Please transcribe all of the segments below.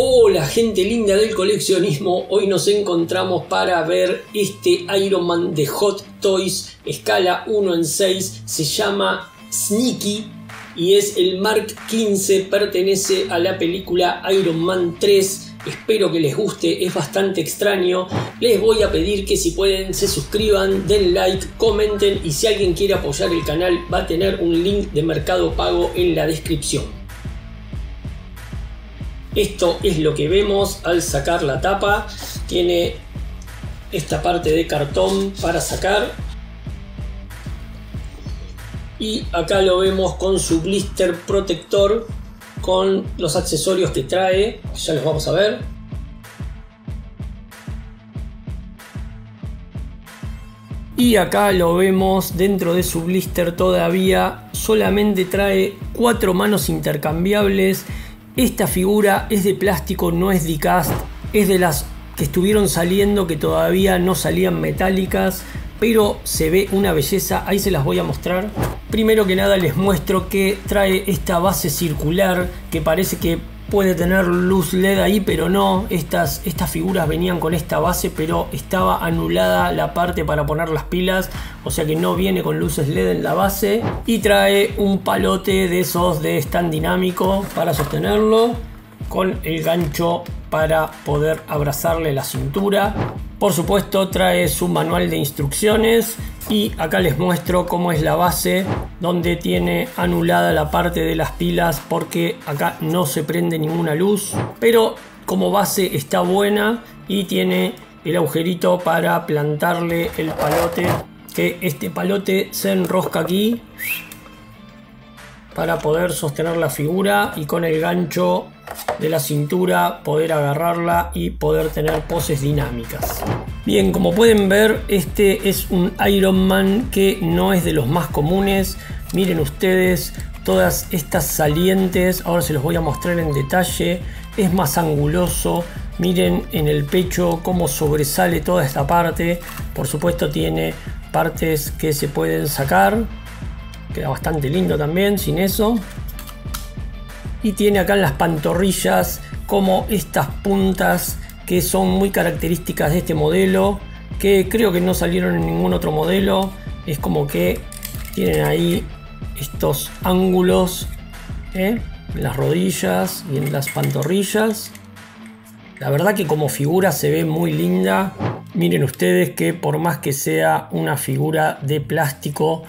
Hola gente linda del coleccionismo, hoy nos encontramos para ver este Iron Man de Hot Toys, escala 1 en 6, se llama Sneaky y es el Mark 15, pertenece a la película Iron Man 3. Espero que les guste, es bastante extraño. Les voy a pedir que si pueden se suscriban, den like, comenten y si alguien quiere apoyar el canal va a tener un link de Mercado Pago en la descripción. Esto es lo que vemos al sacar la tapa. Tiene esta parte de cartón para sacar. Y acá lo vemos con su blister protector con los accesorios que trae, ya los vamos a ver. Y acá lo vemos dentro de su blister todavía, solamente trae cuatro manos intercambiables. Esta figura es de plástico, no es de cast, es de las que estuvieron saliendo que todavía no salían metálicas, pero se ve una belleza, ahí se las voy a mostrar. Primero que nada les muestro que trae esta base circular que parece que puede tener luz LED ahí, pero no. Estas, estas figuras venían con esta base, pero estaba anulada la parte para poner las pilas, o sea que no viene con luces LED en la base. Y trae un palote de esos de stand dinámico para sostenerlo, con el gancho para poder abrazarle la cintura. Por supuesto trae su manual de instrucciones y acá les muestro cómo es la base donde tiene anulada la parte de las pilas porque acá no se prende ninguna luz pero como base está buena y tiene el agujerito para plantarle el palote que este palote se enrosca aquí para poder sostener la figura y con el gancho de la cintura poder agarrarla y poder tener poses dinámicas. Bien, como pueden ver, este es un Iron Man que no es de los más comunes. Miren ustedes todas estas salientes, ahora se los voy a mostrar en detalle. Es más anguloso, miren en el pecho cómo sobresale toda esta parte. Por supuesto tiene partes que se pueden sacar Queda bastante lindo también, sin eso. Y tiene acá en las pantorrillas como estas puntas que son muy características de este modelo. Que creo que no salieron en ningún otro modelo. Es como que tienen ahí estos ángulos ¿eh? en las rodillas y en las pantorrillas. La verdad que como figura se ve muy linda. Miren ustedes que por más que sea una figura de plástico,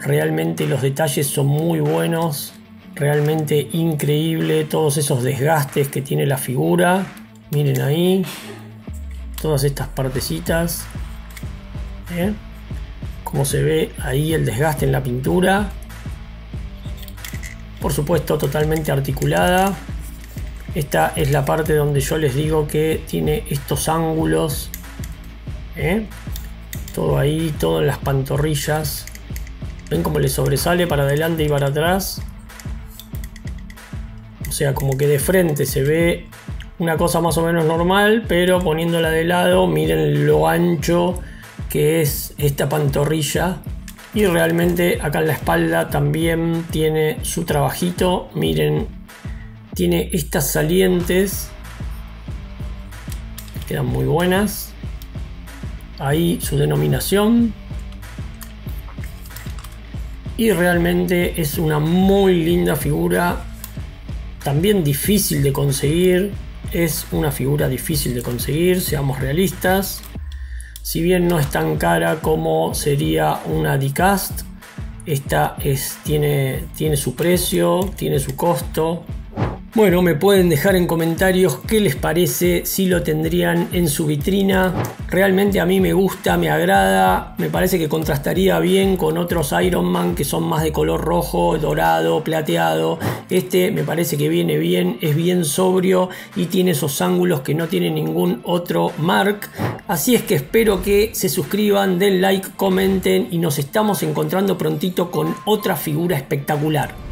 Realmente los detalles son muy buenos, realmente increíble todos esos desgastes que tiene la figura. Miren ahí, todas estas partecitas. ¿eh? Como se ve ahí el desgaste en la pintura. Por supuesto totalmente articulada. Esta es la parte donde yo les digo que tiene estos ángulos. ¿eh? Todo ahí, todo en las pantorrillas. Ven cómo le sobresale para adelante y para atrás. O sea, como que de frente se ve una cosa más o menos normal, pero poniéndola de lado, miren lo ancho que es esta pantorrilla. Y realmente acá en la espalda también tiene su trabajito. Miren, tiene estas salientes. Quedan muy buenas. Ahí su denominación y realmente es una muy linda figura también difícil de conseguir es una figura difícil de conseguir seamos realistas. Si bien no es tan cara como sería una Dicast esta es, tiene, tiene su precio tiene su costo bueno, me pueden dejar en comentarios qué les parece, si lo tendrían en su vitrina. Realmente a mí me gusta, me agrada, me parece que contrastaría bien con otros Iron Man que son más de color rojo, dorado, plateado. Este me parece que viene bien, es bien sobrio y tiene esos ángulos que no tiene ningún otro Mark. Así es que espero que se suscriban, den like, comenten y nos estamos encontrando prontito con otra figura espectacular.